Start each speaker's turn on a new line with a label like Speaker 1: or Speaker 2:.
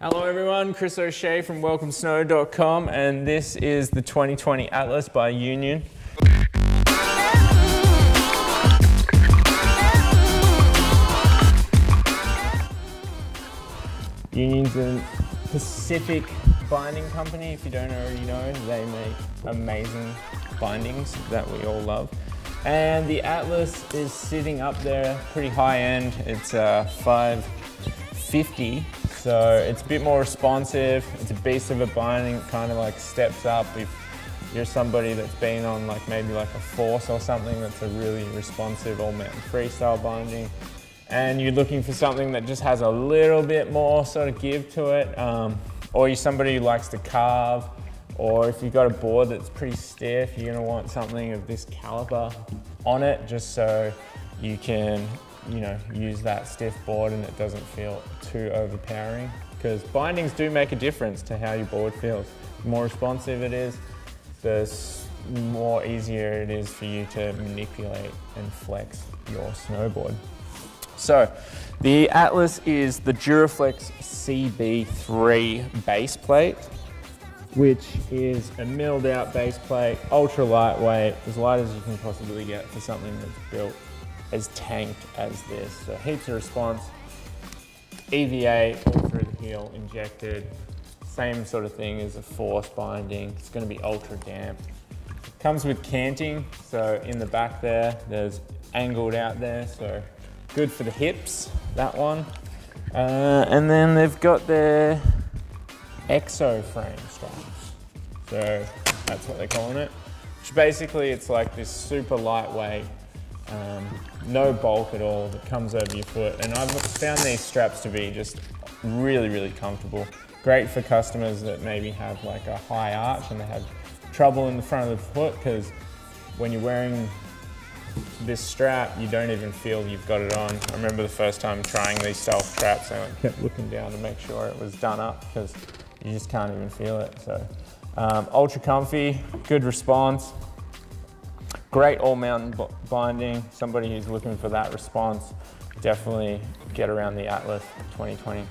Speaker 1: Hello everyone, Chris O'Shea from WelcomeSnow.com and this is the 2020 Atlas by Union. Union's a Pacific binding company, if you don't already know. They make amazing bindings that we all love. And the Atlas is sitting up there pretty high end. It's uh, a 550, so it's a bit more responsive. It's a beast of a binding, kind of like steps up if you're somebody that's been on like maybe like a Force or something that's a really responsive all mountain freestyle binding and you're looking for something that just has a little bit more sort of give to it, um, or you're somebody who likes to carve, or if you've got a board that's pretty stiff, you're gonna want something of this caliber on it just so you can you know, use that stiff board and it doesn't feel too overpowering because bindings do make a difference to how your board feels. The more responsive it is, the more easier it is for you to manipulate and flex your snowboard. So the Atlas is the Duraflex CB3 base plate, which is a milled out base plate, ultra lightweight, as light as you can possibly get for something that's built as tanked as this. So heaps of response, EVA all through the heel, injected, same sort of thing as a force binding. It's gonna be ultra damp. Comes with canting, so in the back there, there's angled out there, so good for the hips, that one. Uh, and then they've got their exo frame straps. So that's what they're calling it. Which basically it's like this super lightweight, um, no bulk at all that comes over your foot. And I've found these straps to be just really, really comfortable. Great for customers that maybe have like a high arch and they have trouble in the front of the foot because when you're wearing this strap, you don't even feel you've got it on. I remember the first time trying these stealth straps, I kept looking down to make sure it was done up because you just can't even feel it. So um, ultra comfy, good response, great all mountain binding. Somebody who's looking for that response, definitely get around the Atlas 2020.